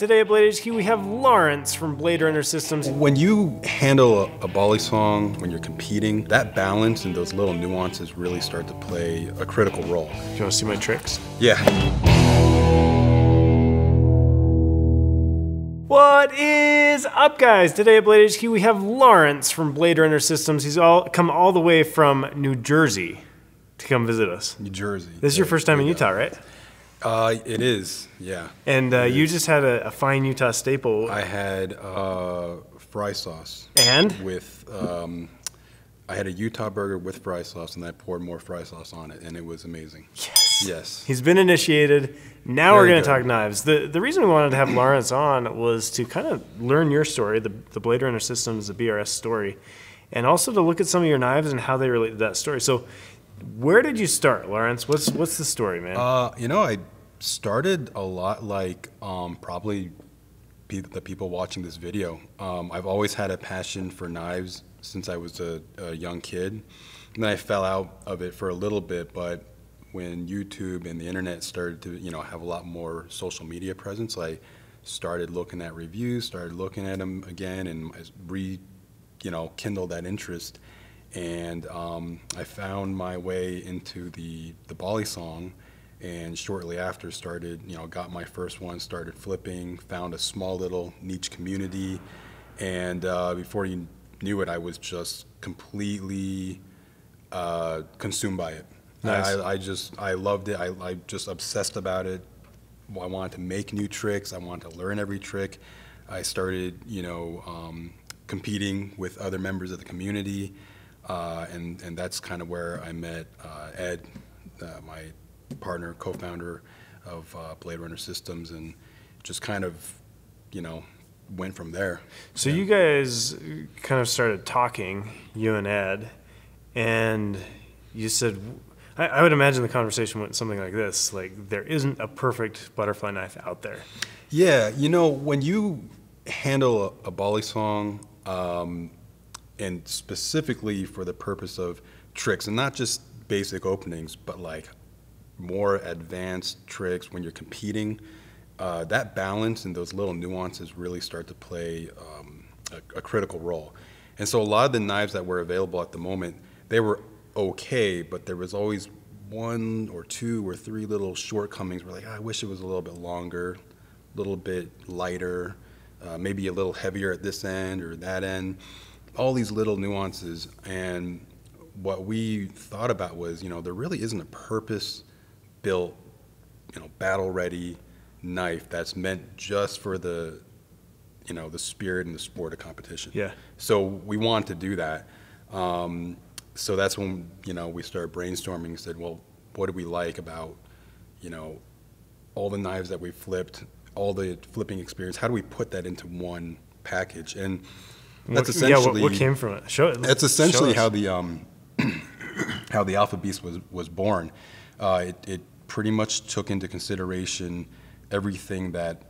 Today at Blade HQ, we have Lawrence from Blade Runner Systems. When you handle a, a balisong, when you're competing, that balance and those little nuances really start to play a critical role. Do you want to see my tricks? Yeah. What is up, guys? Today at Blade HQ, we have Lawrence from Blade Runner Systems. He's all come all the way from New Jersey to come visit us. New Jersey. This is your first time in Utah, right? Uh, it is, yeah. And uh, you just had a, a fine Utah staple. I had uh, fry sauce. And? With, um, I had a Utah burger with fry sauce, and I poured more fry sauce on it, and it was amazing. Yes. Yes. He's been initiated. Now we're going to talk knives. The the reason we wanted to have Lawrence on was to kind of learn your story, the, the Blade Runner Systems, the BRS story, and also to look at some of your knives and how they relate to that story. So, where did you start, Lawrence? What's what's the story, man? Uh, you know, I started a lot like um, probably the people watching this video. Um, I've always had a passion for knives since I was a, a young kid. And then I fell out of it for a little bit, but when YouTube and the internet started to, you know, have a lot more social media presence, I started looking at reviews, started looking at them again, and re, you know, kindled that interest. And um, I found my way into the the balisong, and shortly after started, you know, got my first one, started flipping, found a small little niche community, and uh, before you knew it, I was just completely uh, consumed by it. Nice. I, I just I loved it. I, I just obsessed about it. I wanted to make new tricks. I wanted to learn every trick. I started, you know, um, competing with other members of the community, uh, and and that's kind of where I met uh, Ed, uh, my partner, co-founder of uh, Blade Runner Systems, and just kind of, you know, went from there. so you guys kind of started talking, you and Ed, and you said. I I would imagine the conversation went something like this: like there isn't a perfect butterfly knife out there. Yeah, you know, when you handle a, a balisong, um, and specifically for the purpose of tricks, and not just basic openings, but like more advanced tricks when you're competing, uh, that balance and those little nuances really start to play um, a, a critical role. And so a lot of the knives that were available at the moment, they were okay, but there was always one or two or three little shortcomings. We're like, "Ah, I wish it was a little bit longer, a little bit lighter, uh, maybe a little heavier at this end or that end. All these little nuances. And what we thought about was, you know, there really isn't a purpose built, you know, battle ready knife that's meant just for the, you know, the spirit and the sport of competition. Yeah. So we want to do that. Um, so that's when you know we started brainstorming and said, well, what do we like about, you know, all the knives that we flipped, all the flipping experience? How do we put that into one package? And that's What- essentially yeah. What, what came from it? Show it. that's essentially how the um, how the Alpha Beast was was born. Uh, it, it pretty much took into consideration everything that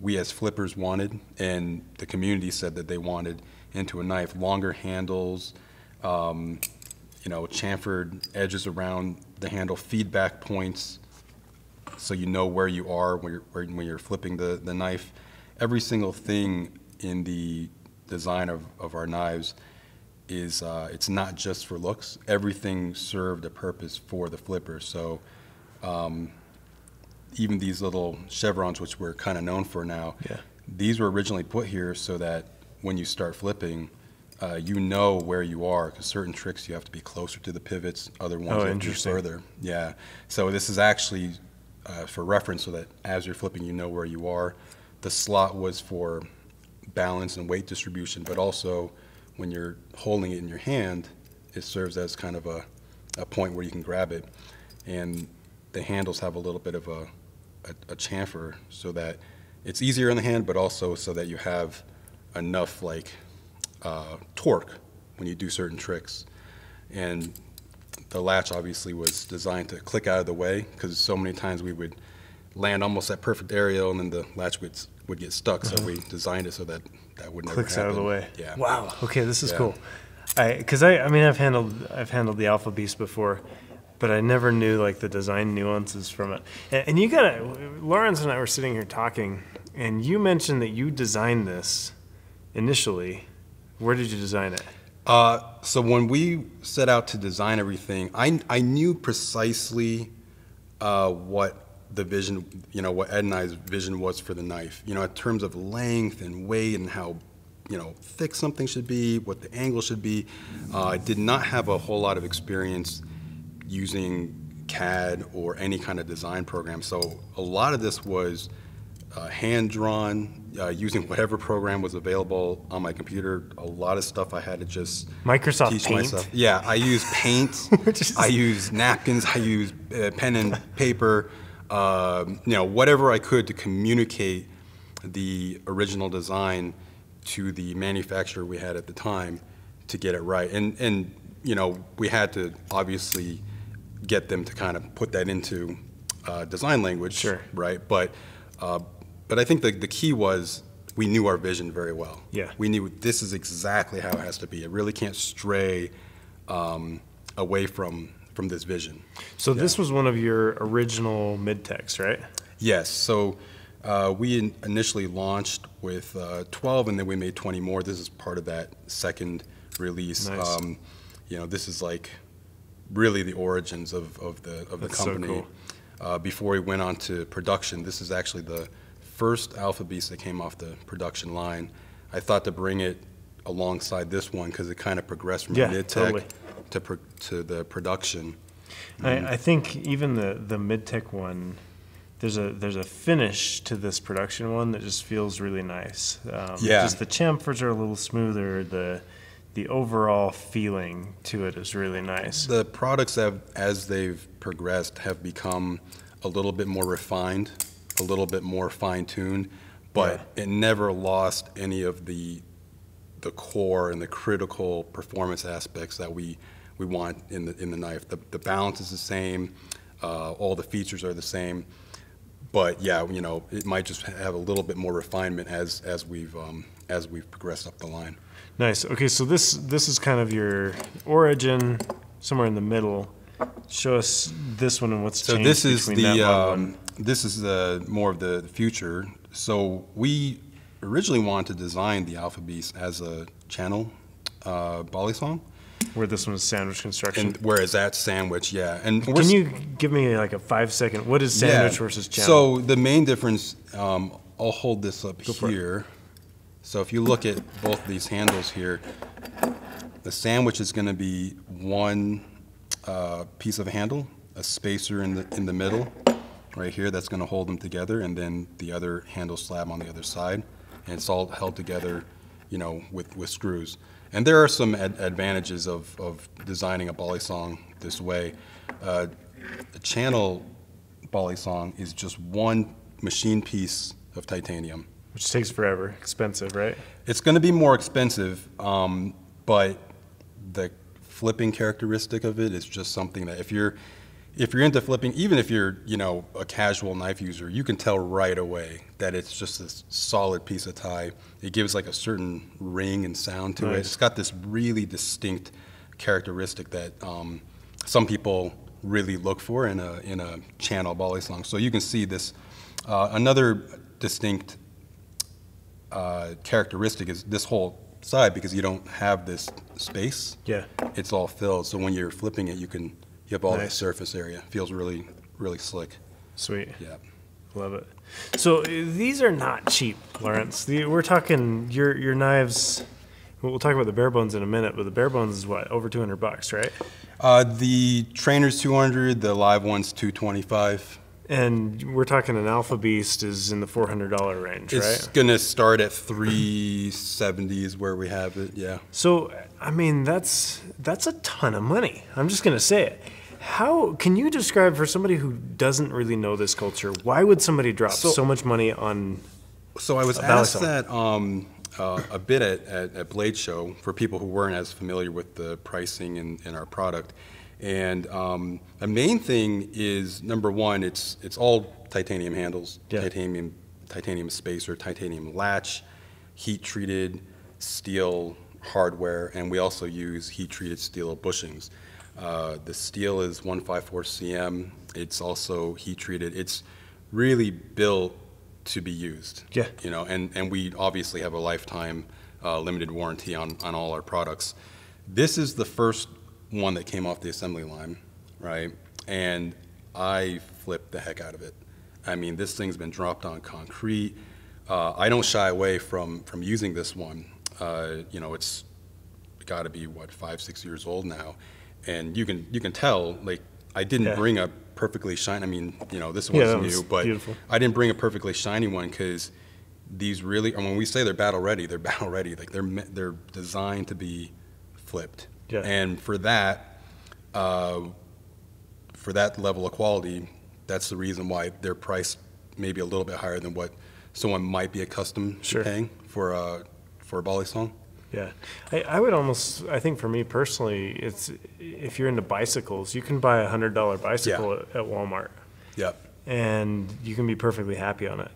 we as flippers wanted, and the community said that they wanted into a knife: longer handles, um, you know, chamfered edges around the handle, feedback points, so you know where you are when you're when you're flipping the the knife. Every single thing in the design of, of our knives is uh, it's not just for looks. Everything served a purpose for the flipper. So um, even these little chevrons, which we're kind of known for now, Yeah. these were originally put here so that when you start flipping, uh, you know where you are because certain tricks you have to be closer to the pivots, other ones Oh, you have to be interesting. further. Yeah. So this is actually uh, for reference so that as you're flipping, you know where you are. The slot was for balance and weight distribution, but also when you're holding it in your hand, it serves as kind of a, a point where you can grab it. And the handles have a little bit of a, a, a chamfer so that it's easier in the hand, but also so that you have enough like uh, torque when you do certain tricks. And the latch obviously was designed to click out of the way because so many times we would land almost at perfect aerial and then the latch would, would get stuck. So we designed it so that that would never Uh-huh. clicks out of the way. Yeah. Wow. Okay, this is Yeah. cool. I because I I mean I've handled I've handled the Alpha Beast before, but I never knew like the design nuances from it. And, and you gotta Lawrence and I were sitting here talking, and you mentioned that you designed this initially. Where did you design it? Uh, so when we set out to design everything, I, I knew precisely uh, what the vision, you know, what Ed and I's vision was for the knife. You know, in terms of length and weight and how, you know, thick something should be, what the angle should be. Uh, I did not have a whole lot of experience using CAD or any kind of design program. So a lot of this was uh, hand drawn, uh, using whatever program was available on my computer. A lot of stuff I had to just Microsoft teach Paint? myself. Yeah, I use Paint. I use napkins. I use uh, pen and paper. Um, you know, whatever I could to communicate the original design to the manufacturer we had at the time to get it right. And and you know, we had to obviously get them to kind of put that into uh, design language, Sure. right? But uh, but I think the the key was we knew our vision very well. Yeah. We knew this is exactly how it has to be. It really can't stray um, away from from this vision. So this was one of your original mid techs, right? Yes. So uh, we in- initially launched with uh, 12, and then we made 20 more. This is part of that second release. Nice. Um, you know, this is like really the origins of, of the of the That's so company. cool. uh, before we went on to production, this is actually the first Alpha Beast that came off the production line. I thought to bring it alongside this one because it kind of progressed from Yeah, mid tech totally. To pro- to the production. I, I think even the the mid tech one, there's a there's a finish to this production one that just feels really nice. Um, Yeah. Just the chamfers are a little smoother. The the overall feeling to it is really nice. The products have, as they've progressed, have become a little bit more refined, a little bit more fine-tuned, but it never lost any of the the core and the critical performance aspects that we we want in the in the knife. The the balance is the same, uh, all the features are the same, but yeah, you know, it might just have a little bit more refinement as as we've um, as we've progressed up the line. Nice. Okay, so this this is kind of your origin, somewhere in the middle. Show us this one and what's So changed this is the um, this is the more of the future. So we originally wanted to design the Alpha Beast as a channel uh, balisong, where this one is sandwich construction. and whereas that sandwich, yeah, and Can you give me like a five second? What is sandwich yeah. versus channel? So the main difference, um, I'll hold this up it. here. So if you look at both these handles here, the sandwich is going to be one uh, piece of a handle, a spacer in the in the middle, right here. That's going to hold them together, and then the other handle slab on the other side, and it's all held together, you know, with with screws. And there are some ad- advantages of, of designing a balisong this way. Uh, a channel balisong is just one machine piece of titanium. which takes forever, expensive, right? It's going to be more expensive, um, but the flipping characteristic of it is just something that if you're if you're into flipping, even if you're you know a casual knife user, you can tell right away that it's just this solid piece of tie. It gives like a certain ring and sound to it. Nice. It's got this really distinct characteristic that um, some people really look for in a in a channel balisong. So you can see this. Uh, another distinct uh, characteristic is this whole side because you don't have this space. Yeah. It's all filled. So when you're flipping it, you can you have all that surface area. Feels really really slick. Sweet. Yeah. Love it. So these are not cheap, Lawrence. The, we're talking your your knives. We'll talk about the bare bones in a minute, but the bare bones is what over two hundred bucks, right? Uh, the trainer's 200. The live one's 225. And we're talking an Alpha Beast is in the four hundred dollar range, It's right? It's gonna start at 370 is where we have it. Yeah. So I mean that's that's a ton of money. I'm just gonna say it. How can you describe for somebody who doesn't really know this culture? Why would somebody drop so, So- much money on? So I was asked song. that um, uh, a bit at, at, at Blade Show for people who weren't as familiar with the pricing in, in our product. And um, the main thing is number one, it's it's all titanium handles, Yeah. titanium titanium spacer, titanium latch, heat treated steel hardware, and we also use heat treated steel bushings. Uh, the steel is 154 cm. It's also heat treated. It's really built to be used. Yeah. You know, and, and we obviously have a lifetime uh, limited warranty on, on all our products. This is the first one that came off the assembly line, right? And I flipped the heck out of it. I mean, this thing's been dropped on concrete. Uh, I don't shy away from, from using this one. Uh, you know, it's got to be what five, six years old now, and you can you can tell like I didn't Yeah. bring a perfectly shiny. I mean, you know, this Yeah, one's was new, but beautiful. I didn't bring a perfectly shiny one because these really, and when we say they're battle ready, they're battle ready. Like they're they're designed to be flipped. Yeah. And for that, uh, for that level of quality, that's the reason why they're priced maybe a little bit higher than what someone might be accustomed Sure. to paying for a for a balisong. Yeah, I, I would almost. I think for me personally, it's if you're into bicycles, you can buy a hundred dollar bicycle at, at Walmart, Yep. and you can be perfectly happy on it.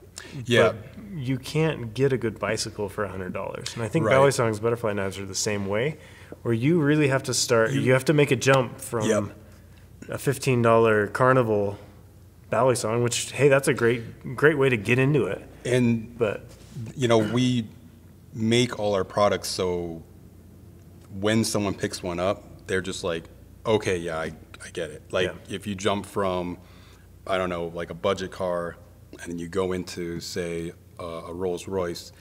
Yeah. But you can't get a good bicycle for a hundred dollars, and I think Right. balisongs butterfly knives are the same way, where you really have to start. You, have to make a jump from Yep. a fifteen dollar Carnival balisong, which hey, that's a great great way to get into it. And But you know, we make all our products so when someone picks one up, they're just like, okay, yeah, I, I get it. Like Yeah. if you jump from, I don't know, like a budget car, and then you go into say a, a Rolls Royce.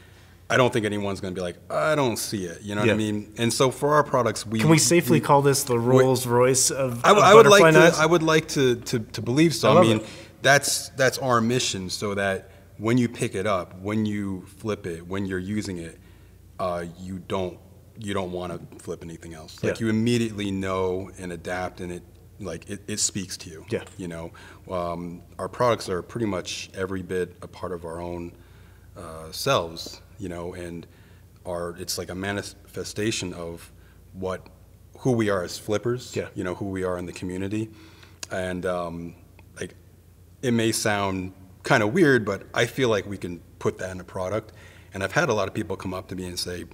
I don't think anyone's going to be like, I don't see it. You know what I mean? And so for our products, we can we safely call this the Rolls Royce of, I, of I would like to. I would like to to, to believe so. I I, mean, it. that's that's our mission, so that when you pick it up, when you flip it, when you're using it, uh, you don't you don't want to flip anything else. Like Yeah. you immediately know and adapt, and it like it, it speaks to you. Yeah. You know, um, our products are pretty much every bit a part of our own uh, selves. You know, and are it's like a manifestation of what who we are as flippers. Yeah. You know who we are in the community, and um, like it may sound kind of weird, but I feel like we can put that in a product. And I've had a lot of people come up to me and say,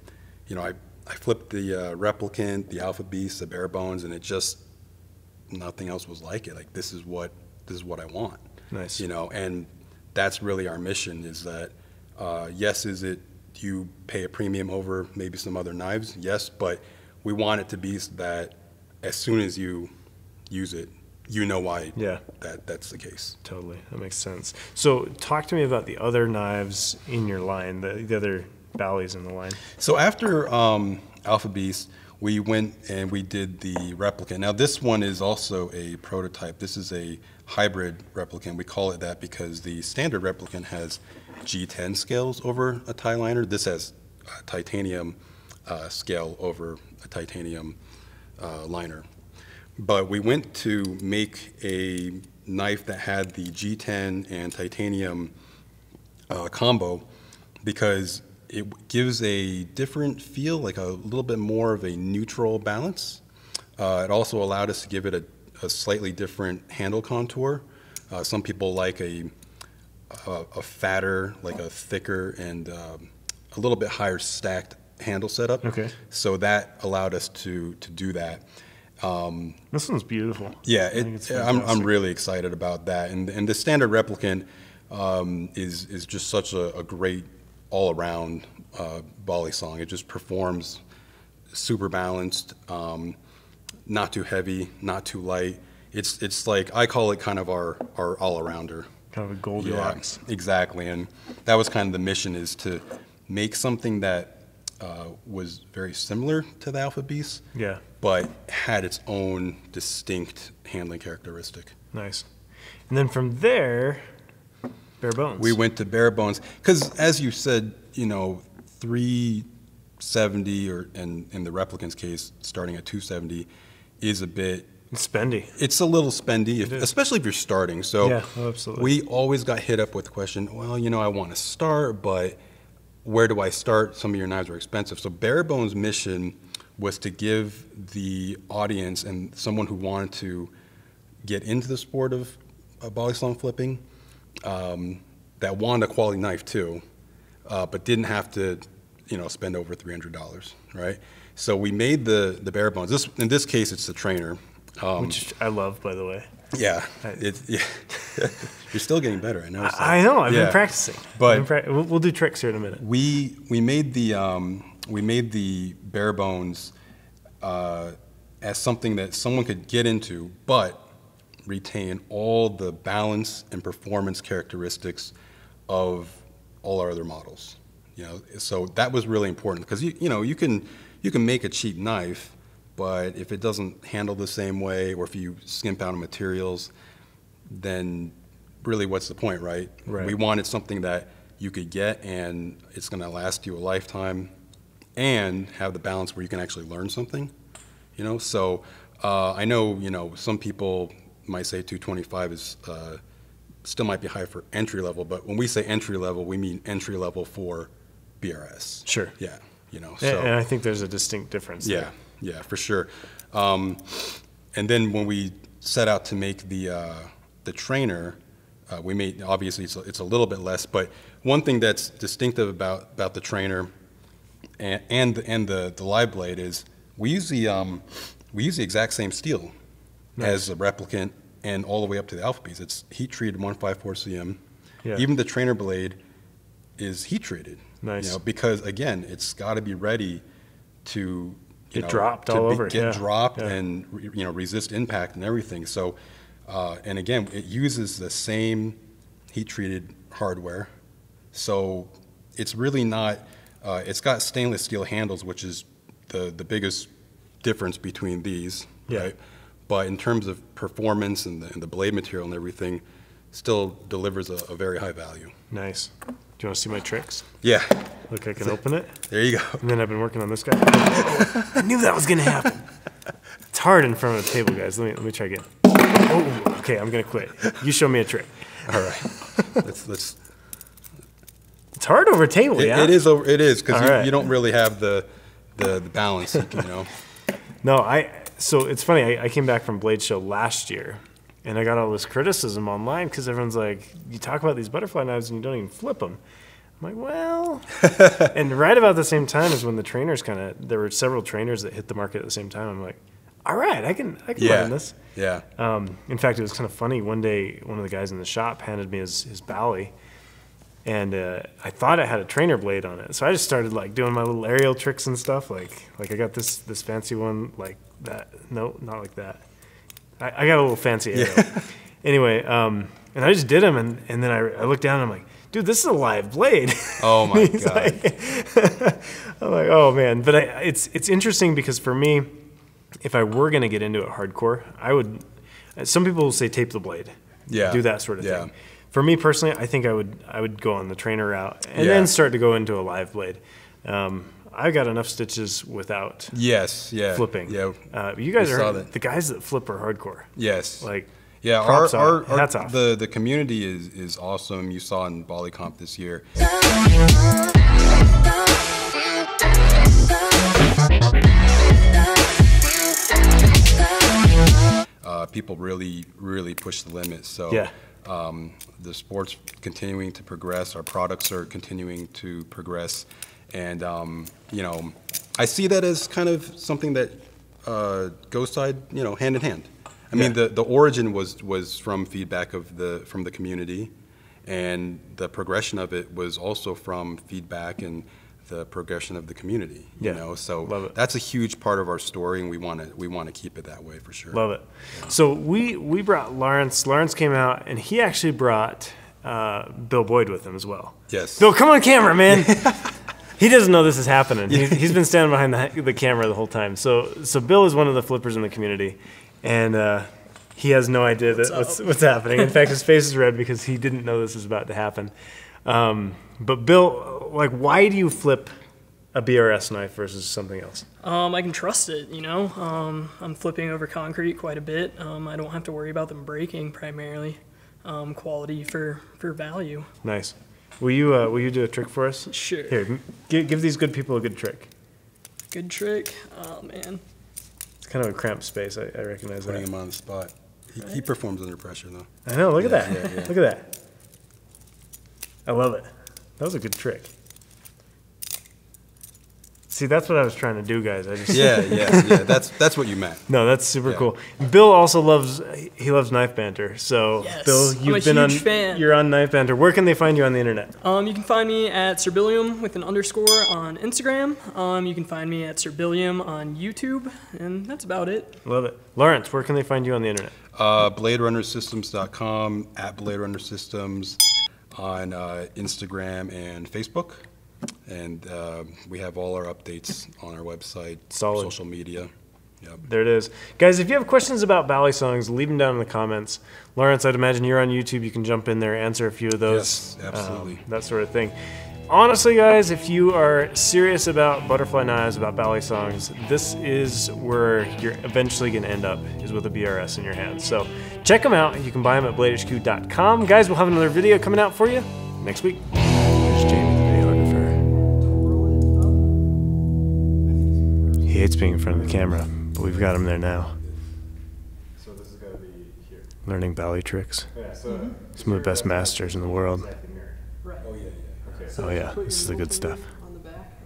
you know, I, I flipped the uh, replicant, the Alpha Beast, the Bare Bones, and it just nothing else was like it. Like this is what this is what I want. Nice. You know, and that's really our mission. Is that uh, yes, is it you pay a premium over maybe some other knives? Yes, but we want it to be that as soon as you use it, you know why Yeah. that that's the case. Totally, that makes sense. So, talk to me about the other knives in your line, the, the other valleys in the line. So after um, Alpha Beast, we went and we did the replicant. Now this one is also a prototype. This is a hybrid replicant. We call it that because the standard replicant has G10 scales over a tie liner. This has a titanium uh, scale over a titanium uh, liner. But we went to make a knife that had the G10 and titanium uh, combo because it gives a different feel, like a little bit more of a neutral balance. Uh, it also allowed us to give it a, a slightly different handle contour. Uh, some people like a, a, a fatter, like a thicker, and um, a little bit higher stacked handle setup. Okay. So that allowed us to to do that. Um, This one's beautiful. yeah, it, I'm, I'm really excited about that. And, and the standard replicant um, is, is just such a, a great all around uh, balisong. It just performs super balanced, um, not too heavy, not too light. It's, it's like, I call it kind of our, our all arounder. Kind of a Goldilocks. Yeah, exactly. And that was kind of the mission is to make something that uh, was very similar to the Alpha Beast, Yeah, but had its own distinct handling characteristic. nice. And then from there, bare bones. We went to bare bones because, as you said, you know, 370 or in in the replicant's case, starting at 270, is a bit. It's spendy. It's a little spendy, if, especially if you're starting. So Yeah, oh, absolutely. we always got hit up with the question, well, you know, I want to start, but where do I start? Some of your knives are expensive. So Bare Bones' mission was to give the audience and someone who wanted to get into the sport of uh, balisong flipping, um, that wanted a quality knife too, uh, but didn't have to, you know, spend over three hundred dollars, right? So we made the the bare bones. This in this case, it's the trainer. Um, which I love, by the way. Yeah, it, yeah. You're still getting better. I know. I know. I've Yeah. been practicing. But- been prac- we'll, we'll do tricks here in a minute. We we made the um, we made the bare bones uh, as something that someone could get into, but retain all the balance and performance characteristics of all our other models. You know, so that was really important because you you know you can you can make a cheap knife, but if it doesn't handle the same way, or if you skimp out on materials, then really what's the point, right? Right. We wanted something that you could get and it's going to last you a lifetime and have the balance where you can actually learn something, you know? So uh, I know, you know, some people might say 225 is uh, still might be high for entry level, but when we say entry level, we mean entry level for BRS. Sure. Yeah, you know, And- so. and I think there's a distinct difference. Yeah, there. Yeah, for sure. Um, and then when we set out to make the uh, the trainer, uh, we made obviously it's a, it's a little bit less, but one thing that's distinctive about about the trainer and and the, and the the live blade is we use the um, we use the exact same steel as the replicant and all the way up to the Alpha Beast. It's heat treated 154 cm. Yeah. Even the trainer blade is heat treated. Nice. You know, because again, it's got to be ready to Get know, dropped all be- over get yeah. dropped Yeah. and you know resist impact and everything. So, uh, and again, it uses the same heat treated hardware. So it's really not. Uh, it's got stainless steel handles, which is the the biggest difference between these, Yeah. right? But in terms of performance and the, and the blade material and everything, still delivers a, a very high value. Nice. Do you want to see my tricks? Yeah, Look, I can open it. there you go. And then I've been working on this guy. I knew that was gonna happen. It's hard in front of the table, guys. Let me let me try again. Oh, okay. I'm gonna quit. You show me a trick. All right, let's let's. It's hard over a table, It, yeah. it is over. It is because you, right. you don't really have the the, the balance. You know. No, I. So it's funny. I, I came back from Blade Show last year, and I got all this criticism online because everyone's like, "You talk about these butterfly knives and you don't even flip them." I'm like, "Well," and right about the same time is when the trainers kind of. There were several trainers that hit the market at the same time. I'm like, "All right, I can I can Yeah. learn this." Yeah. Um, in fact, it was kind of funny. One day, one of the guys in the shop handed me his, his Bally, and uh, I thought it had a trainer blade on it. So I just started like doing my little aerial tricks and stuff. Like like I got this this fancy one like that. No, not like that. I, I got a little fancy aerial. anyway, um, and I just did them, and, and then I, I looked down and I'm like, dude, this is a live blade. Oh my god. like- I'm like, oh man, but I, it's it's interesting because for me, if I were gonna get into it hardcore, I would. Some people will say tape the blade, Yeah. do that sort of Yeah. thing. For me personally, I think I would I would go on the trainer route and Yeah. then start to go into a live blade. Um, I got enough stitches without Yes. Yeah. flipping. Yeah. uh, you guys we are the guys that flip are hardcore. Yes. Like, yeah. Our, our, our Hats off. the the community is is awesome. You saw in Bali Comp this year. Uh, people really really push the limits. So. Yeah. Um, the sport's continuing to progress. Our products are continuing to progress, and um, you know, I see that as kind of something that uh, goes side, you know, hand in hand. I mean, Yeah. the, the origin was was from feedback of the from the community, and the progression of it was also from feedback and the progression of the community. You Yeah. know, so Love it. that's a huge part of our story, and we want to we want to keep it that way for sure. Love it. So we we brought Lawrence. Lawrence came out and he actually brought uh, Bill Boyd with him as well. Yes. Bill, come on camera, man. he doesn't know this is happening. He, he's been standing behind the, the camera the whole time. So so Bill is one of the flippers in the community, and uh, he has no idea that what's what's happening. In fact, his face is red because he didn't know this was about to happen. Um, but Bill, like, why do you flip a BRS knife versus something else? Um, I can trust it, you know. Um, I'm flipping over concrete quite a bit. Um, I don't have to worry about them breaking primarily. Um, quality for, for value. Nice. Will you uh, will you do a trick for us? Sure. Here, give, give these good people a good trick. Good trick. Oh man. It's kind of a cramped space. I, I recognize Putting that. him on the spot. He, he performs under pressure though. I know. Look at that. yeah, yeah. Look at that. I love it. That was a good trick. See, that's what I was trying to do, guys. I just Yeah, yeah, yeah. That's that's what you meant. No, that's super Yeah. cool. Bill also loves he loves knife banter. So Yes, Bill, I'm you've a been on huge fan. you're on knife banter. Where can they find you on the internet? Um, you can find me at Serbilium with an underscore on Instagram. Um, you can find me at Serbilium on YouTube, and that's about it. Love it. Lawrence, where can they find you on the internet? Uh, BladeRunnerSystems.com at Blade Runner Systems on uh, Instagram and Facebook, and uh, we have all our updates on our website, Solid. social media. Yep. There it is. Guys, if you have questions about balisongs, leave them down in the comments. Lawrence, I'd imagine you're on YouTube. You can jump in there, answer a few of those. Yes, absolutely. um, that sort of thing. Honestly, guys, if you are serious about butterfly knives, about balisongs, this is where you're eventually going to end up, is with a BRS in your hands. So check them out. You can buy them at bladehq.com. Guys, we'll have another video coming out for you next week. He hates being in front of the camera, but we've got him there now. So this is going to be here. learning Bally tricks. Yeah. So. Mm-hmm. Some of the best masters in the world. Oh yeah, yeah. Okay. Oh yeah, this is the good stuff.